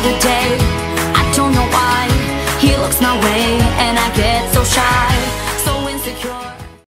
other day. I don't know why he looks my way And I get so shy.